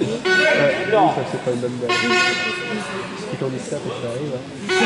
Ouais, ça c'est pas une bonne blague. C'est quand on dit ça, ça arrive. hein.